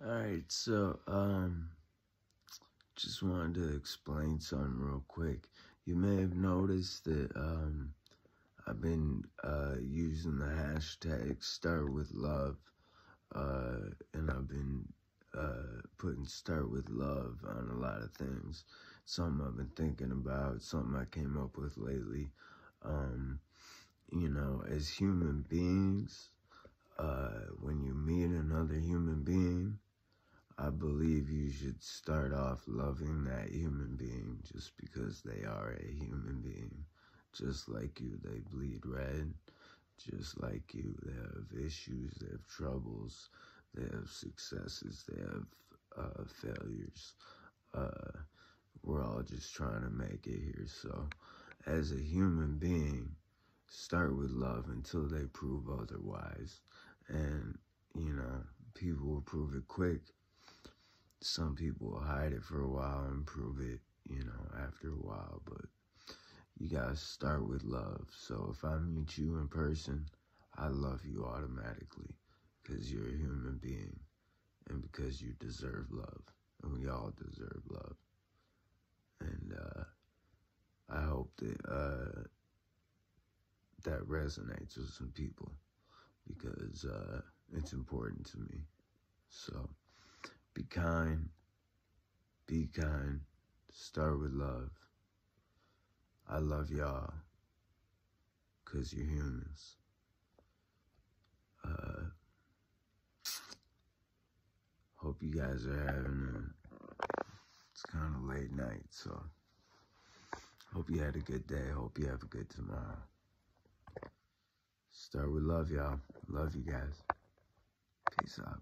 Alright, so, um, just wanted to explain something real quick. You may have noticed that, um, I've been, uh, using the hashtag start with love, uh, and I've been, uh, putting start with love on a lot of things. Something I've been thinking about, something I came up with lately. Um, you know, as human beings, uh, when you meet another human being, believe you should start off loving that human being just because they are a human being. Just like you, they bleed red. Just like you, they have issues, they have troubles, they have successes, they have uh, failures. Uh, we're all just trying to make it here. So, as a human being, start with love until they prove otherwise. And, you know, people will prove it quick some people hide it for a while and prove it, you know, after a while, but you gotta start with love. So if I meet you in person, I love you automatically because you're a human being and because you deserve love. And we all deserve love. And uh, I hope that uh, that resonates with some people because uh, it's important to me. So. Be kind. Be kind. Start with love. I love y'all because you're humans. Uh, hope you guys are having a, it's kind of late night, so hope you had a good day. Hope you have a good tomorrow. Start with love, y'all. Love you guys. Peace out.